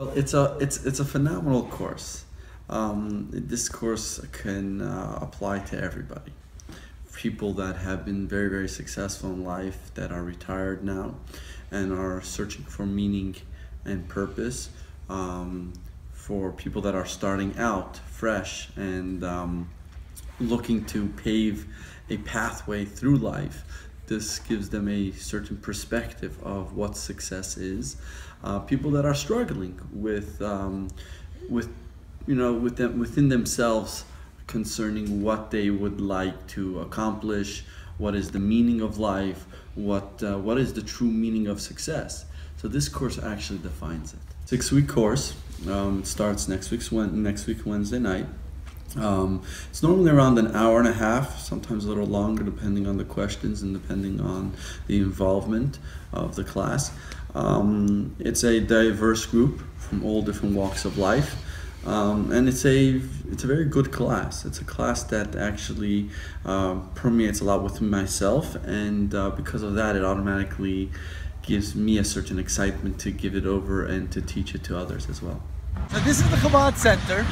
Well, it's a it's it's a phenomenal course. Um, this course can uh, apply to everybody. People that have been very very successful in life, that are retired now, and are searching for meaning and purpose. Um, for people that are starting out fresh and um, looking to pave a pathway through life this gives them a certain perspective of what success is. Uh, people that are struggling with, um, with, you know, with them within themselves concerning what they would like to accomplish, what is the meaning of life, what uh, what is the true meaning of success. So this course actually defines it. Six week course. Um, starts next week's next week Wednesday night. Um, it's normally around an hour and a half, sometimes a little longer, depending on the questions and depending on the involvement of the class. Um, it's a diverse group from all different walks of life. Um, and it's a it's a very good class. It's a class that actually uh, permeates a lot with myself, and uh, because of that, it automatically gives me a certain excitement to give it over and to teach it to others as well. So this is the Chabad Center.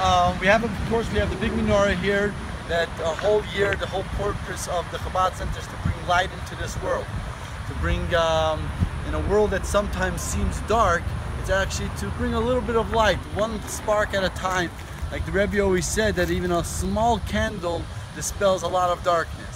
Um, we have, of course, we have the big menorah here that a whole year, the whole purpose of the Chabad Center is to bring light into this world. To bring, um, in a world that sometimes seems dark, it's actually to bring a little bit of light, one spark at a time. Like the Rebbe always said that even a small candle dispels a lot of darkness.